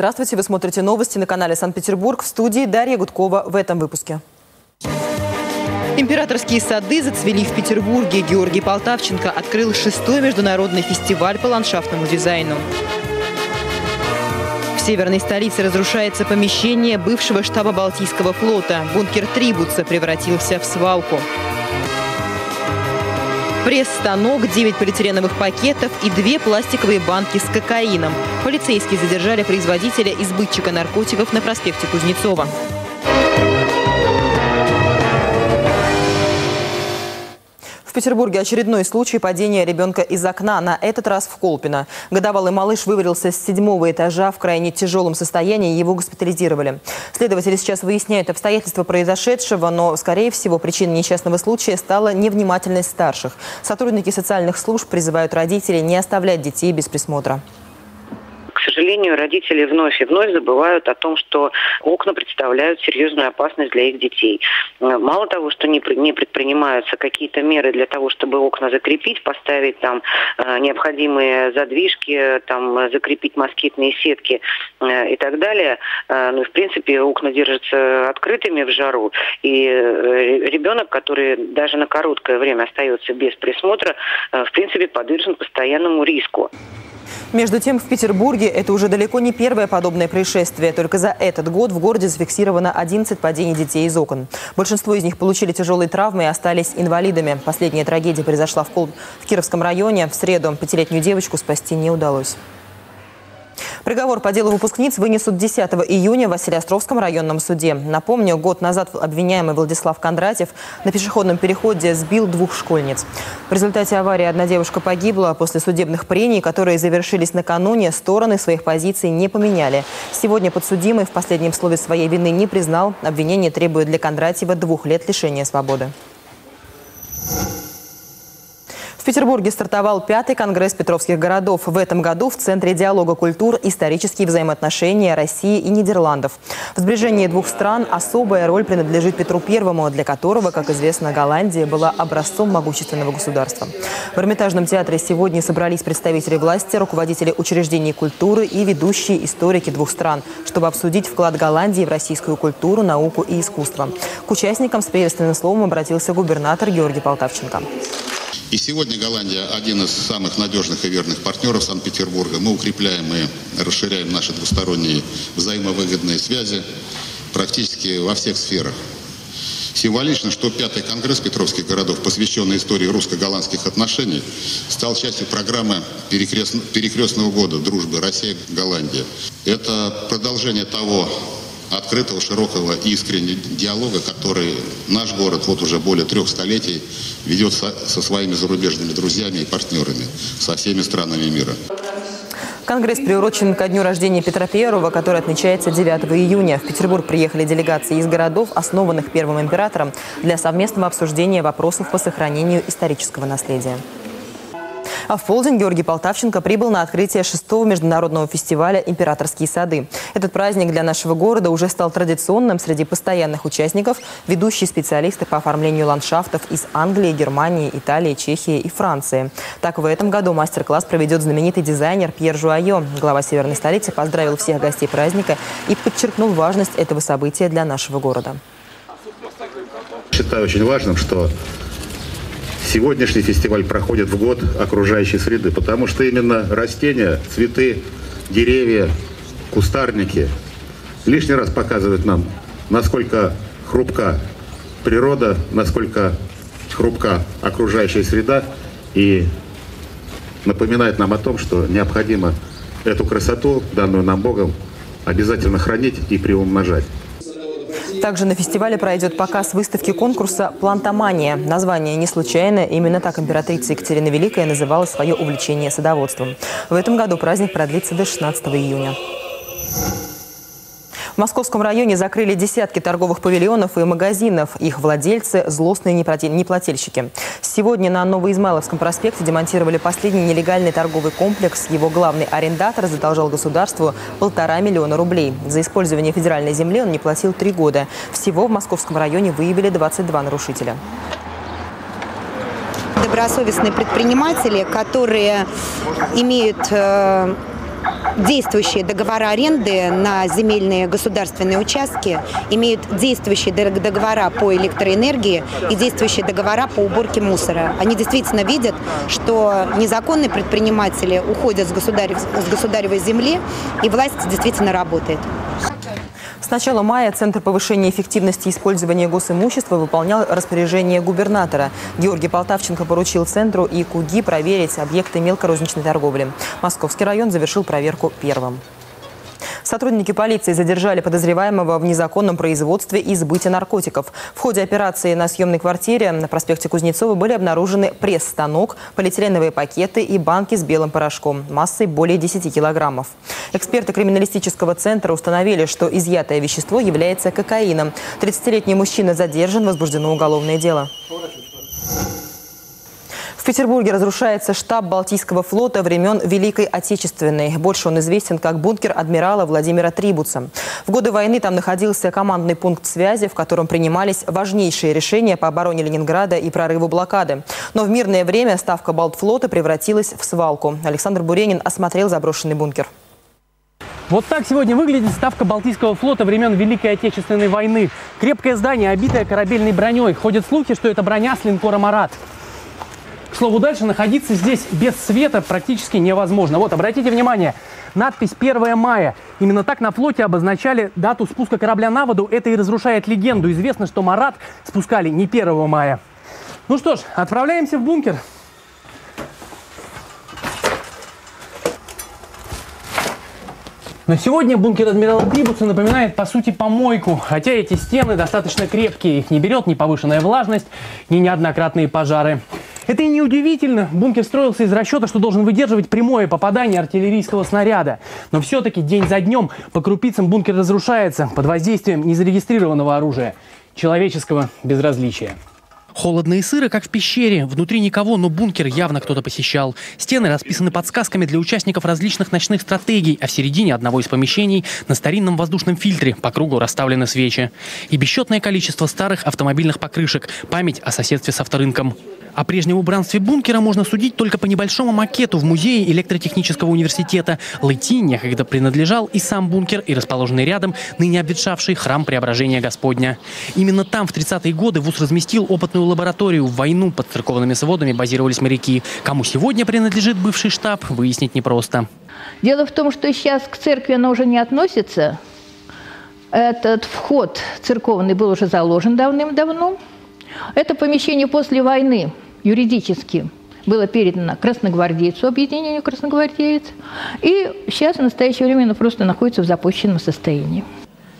Здравствуйте, вы смотрите новости на канале Санкт-Петербург. В студии Дарья Гудкова в этом выпуске. Императорские сады зацвели в Петербурге. Георгий Полтавченко открыл шестой международный фестиваль по ландшафтному дизайну. В северной столице разрушается помещение бывшего штаба Балтийского флота. Бункер Трибуца превратился в свалку. Пресс-станок, 9 полиэтиленовых пакетов и две пластиковые банки с кокаином. Полицейские задержали производителя и сбытчика наркотиков на проспекте Кузнецова. В Петербурге очередной случай падения ребенка из окна, на этот раз в Колпино. Годовалый малыш вывалился с седьмого этажа в крайне тяжелом состоянии, его госпитализировали. Следователи сейчас выясняют обстоятельства произошедшего, но, скорее всего, причиной несчастного случая стала невнимательность старших. Сотрудники социальных служб призывают родителей не оставлять детей без присмотра сожалению, родители вновь и вновь забывают о том, что окна представляют серьезную опасность для их детей. Э, мало того, что не, не предпринимаются какие-то меры для того, чтобы окна закрепить, поставить там э, необходимые задвижки, там закрепить москитные сетки э, и так далее, ну, в принципе, окна держатся открытыми в жару, и ребенок, который даже на короткое время остается без присмотра, в принципе, подвержен постоянному риску. Между тем, в Петербурге это уже далеко не первое подобное происшествие. Только за этот год в городе зафиксировано 11 падений детей из окон. Большинство из них получили тяжелые травмы и остались инвалидами. Последняя трагедия произошла в, Кол... в Кировском районе. В среду пятилетнюю девочку спасти не удалось. Приговор по делу выпускниц вынесут 10 июня в Василиостровском районном суде. Напомню, год назад обвиняемый Владислав Кондратьев на пешеходном переходе сбил двух школьниц. В результате аварии одна девушка погибла. После судебных прений, которые завершились накануне, стороны своих позиций не поменяли. Сегодня подсудимый в последнем слове своей вины не признал. Обвинение требует для Кондратьева двух лет лишения свободы. В Петербурге стартовал пятый конгресс Петровских городов. В этом году в Центре диалога культур исторические взаимоотношения России и Нидерландов. В сближении двух стран особая роль принадлежит Петру Первому, для которого, как известно, Голландия была образцом могущественного государства. В Эрмитажном театре сегодня собрались представители власти, руководители учреждений культуры и ведущие историки двух стран, чтобы обсудить вклад Голландии в российскую культуру, науку и искусство. К участникам с приветственным словом обратился губернатор Георгий Полтавченко. И сегодня Голландия один из самых надежных и верных партнеров Санкт-Петербурга. Мы укрепляем и расширяем наши двусторонние взаимовыгодные связи практически во всех сферах. Символично, что пятый конгресс Петровских городов, посвященный истории русско-голландских отношений, стал частью программы перекрестного года дружбы Россия-Голландия. Это продолжение того открытого, широкого и искреннего диалога, который наш город вот уже более трех столетий ведет со, со своими зарубежными друзьями и партнерами, со всеми странами мира. Конгресс приурочен ко дню рождения Петра I, который отмечается 9 июня. В Петербург приехали делегации из городов, основанных первым императором, для совместного обсуждения вопросов по сохранению исторического наследия. А в полдень Георгий Полтавченко прибыл на открытие шестого международного фестиваля «Императорские сады». Этот праздник для нашего города уже стал традиционным среди постоянных участников, ведущие специалисты по оформлению ландшафтов из Англии, Германии, Италии, Чехии и Франции. Так, в этом году мастер-класс проведет знаменитый дизайнер Пьер Жуайо. Глава северной столицы поздравил всех гостей праздника и подчеркнул важность этого события для нашего города. Считаю очень важным, что Сегодняшний фестиваль проходит в год окружающей среды, потому что именно растения, цветы, деревья, кустарники лишний раз показывают нам, насколько хрупка природа, насколько хрупка окружающая среда и напоминает нам о том, что необходимо эту красоту, данную нам Богом, обязательно хранить и приумножать. Также на фестивале пройдет показ выставки конкурса «Плантомания». Название не случайное. Именно так императрица Екатерина Великая называла свое увлечение садоводством. В этом году праздник продлится до 16 июня. Московском районе закрыли десятки торговых павильонов и магазинов. Их владельцы – злостные неплательщики. Сегодня на Новоизмайловском проспекте демонтировали последний нелегальный торговый комплекс. Его главный арендатор задолжал государству полтора миллиона рублей. За использование федеральной земли он не платил три года. Всего в Московском районе выявили 22 нарушителя добросовестные предприниматели, которые имеют э, действующие договора аренды на земельные государственные участки, имеют действующие договора по электроэнергии и действующие договора по уборке мусора. Они действительно видят, что незаконные предприниматели уходят с, государев, государевой земли, и власть действительно работает. С начала мая Центр повышения эффективности использования госимущества выполнял распоряжение губернатора. Георгий Полтавченко поручил Центру и КУГИ проверить объекты мелкорозничной торговли. Московский район завершил проверку первым. Сотрудники полиции задержали подозреваемого в незаконном производстве и сбыте наркотиков. В ходе операции на съемной квартире на проспекте Кузнецова были обнаружены пресс-станок, полиэтиленовые пакеты и банки с белым порошком массой более 10 килограммов. Эксперты криминалистического центра установили, что изъятое вещество является кокаином. 30-летний мужчина задержан, возбуждено уголовное дело. В Петербурге разрушается штаб Балтийского флота времен Великой Отечественной. Больше он известен как бункер адмирала Владимира Трибуца. В годы войны там находился командный пункт связи, в котором принимались важнейшие решения по обороне Ленинграда и прорыву блокады. Но в мирное время ставка Балтфлота превратилась в свалку. Александр Буренин осмотрел заброшенный бункер. Вот так сегодня выглядит ставка Балтийского флота времен Великой Отечественной войны. Крепкое здание, обитое корабельной броней. Ходят слухи, что это броня с линкора «Марат». Слову, дальше находиться здесь без света практически невозможно. Вот, обратите внимание, надпись 1 мая. Именно так на флоте обозначали дату спуска корабля на воду. Это и разрушает легенду. Известно, что Марат спускали не 1 мая. Ну что ж, отправляемся в бункер. Но сегодня бункер адмирала Трибуса напоминает, по сути, помойку. Хотя эти стены достаточно крепкие. Их не берет ни повышенная влажность, ни неоднократные пожары. Это и не удивительно. Бункер строился из расчета, что должен выдерживать прямое попадание артиллерийского снаряда. Но все-таки день за днем по крупицам бункер разрушается под воздействием незарегистрированного оружия, человеческого безразличия. Холодно и сыро, как в пещере. Внутри никого, но бункер явно кто-то посещал. Стены расписаны подсказками для участников различных ночных стратегий, а в середине одного из помещений на старинном воздушном фильтре по кругу расставлены свечи. И бесчетное количество старых автомобильных покрышек. Память о соседстве с авторынком. О прежнем убранстве бункера можно судить только по небольшому макету в музее электротехнического университета. Лыти некогда принадлежал и сам бункер, и расположенный рядом ныне обветшавший храм Преображения Господня. Именно там в 30-е годы ВУЗ разместил опытную лабораторию. В войну под церковными сводами базировались моряки. Кому сегодня принадлежит бывший штаб, выяснить непросто. Дело в том, что сейчас к церкви она уже не относится. Этот вход церковный был уже заложен давным-давно. Это помещение после войны юридически было передано красногвардейцу, объединению красногвардеец. И сейчас в настоящее время оно просто находится в запущенном состоянии.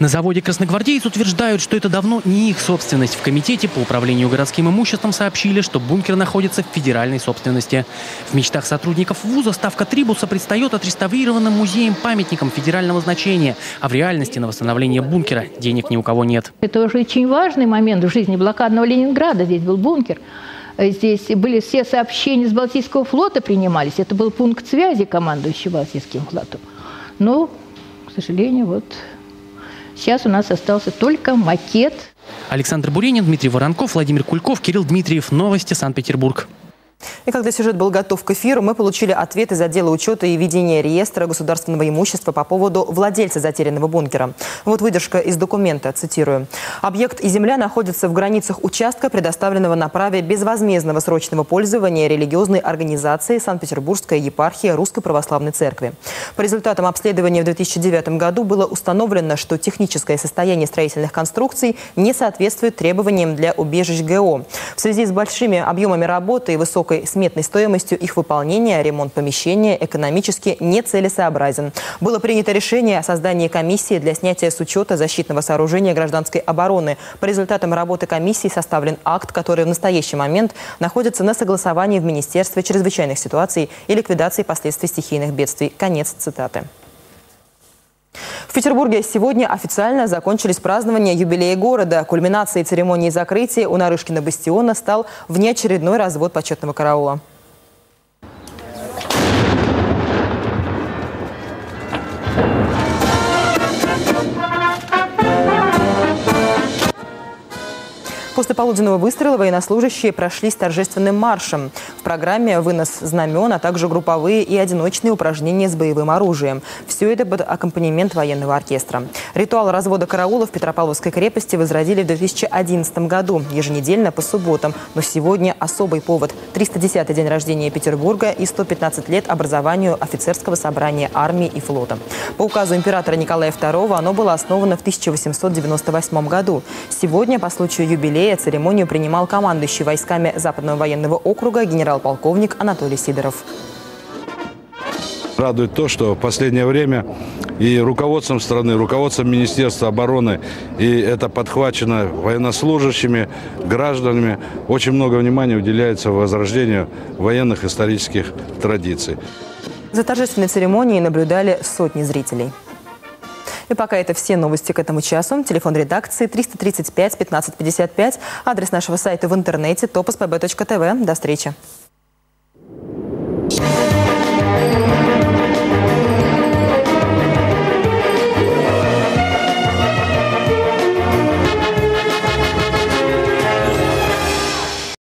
На заводе «Красногвардеец» утверждают, что это давно не их собственность. В Комитете по управлению городским имуществом сообщили, что бункер находится в федеральной собственности. В мечтах сотрудников вуза ставка Трибуса предстает отреставрированным музеем-памятником федерального значения. А в реальности на восстановление бункера денег ни у кого нет. Это уже очень важный момент в жизни блокадного Ленинграда. Здесь был бункер. Здесь были все сообщения с Балтийского флота принимались. Это был пункт связи командующего Балтийским флотом. Но, к сожалению, вот Сейчас у нас остался только макет. Александр Буренин, Дмитрий Воронков, Владимир Кульков, Кирилл Дмитриев. Новости Санкт-Петербург. И когда сюжет был готов к эфиру, мы получили ответ из отдела учета и ведения реестра государственного имущества по поводу владельца затерянного бункера. Вот выдержка из документа, цитирую. «Объект и земля находятся в границах участка, предоставленного на праве безвозмездного срочного пользования религиозной организации Санкт-Петербургская епархия Русской Православной Церкви. По результатам обследования в 2009 году было установлено, что техническое состояние строительных конструкций не соответствует требованиям для убежищ ГО. В связи с большими объемами работы и высокой сметной стоимостью их выполнения ремонт помещения экономически нецелесообразен. Было принято решение о создании комиссии для снятия с учета защитного сооружения гражданской обороны. По результатам работы комиссии составлен акт, который в настоящий момент находится на согласовании в Министерстве чрезвычайных ситуаций и ликвидации последствий стихийных бедствий. Конец цитаты. В Петербурге сегодня официально закончились празднования юбилея города. Кульминацией церемонии закрытия у Нарышкина бастиона стал внеочередной развод почетного караула. После полуденного выстрела военнослужащие прошлись торжественным маршем. В программе вынос знамен, а также групповые и одиночные упражнения с боевым оружием. Все это под аккомпанемент военного оркестра. Ритуал развода караула в Петропавловской крепости возродили в 2011 году, еженедельно по субботам. Но сегодня особый повод – 310-й день рождения Петербурга и 115 лет образованию офицерского собрания армии и флота. По указу императора Николая II оно было основано в 1898 году. Сегодня, по случаю юбилея, церемонию принимал командующий войсками Западного военного округа генерал-полковник Анатолий Сидоров. Радует то, что в последнее время и руководством страны, руководством Министерства обороны, и это подхвачено военнослужащими, гражданами, очень много внимания уделяется возрождению военных исторических традиций. За торжественной церемонией наблюдали сотни зрителей. И пока это все новости к этому часу. Телефон редакции 335 15 55, адрес нашего сайта в интернете topospb.tv. До встречи.